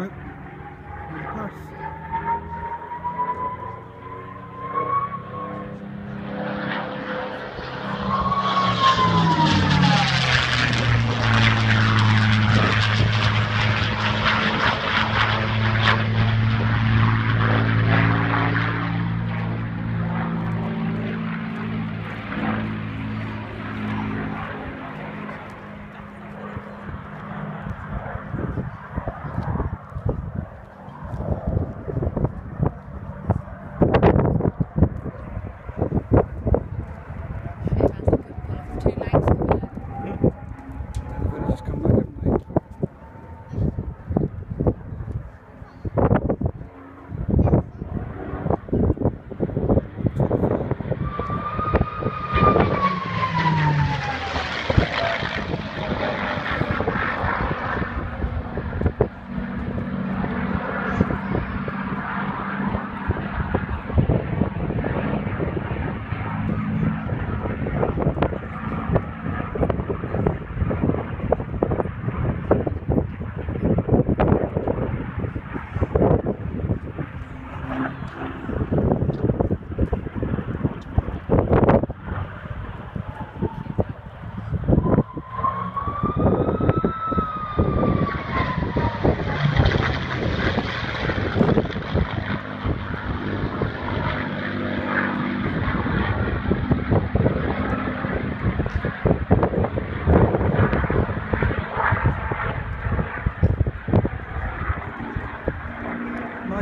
Nope.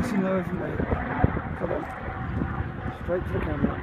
passing over me. Come on. Straight to the camera.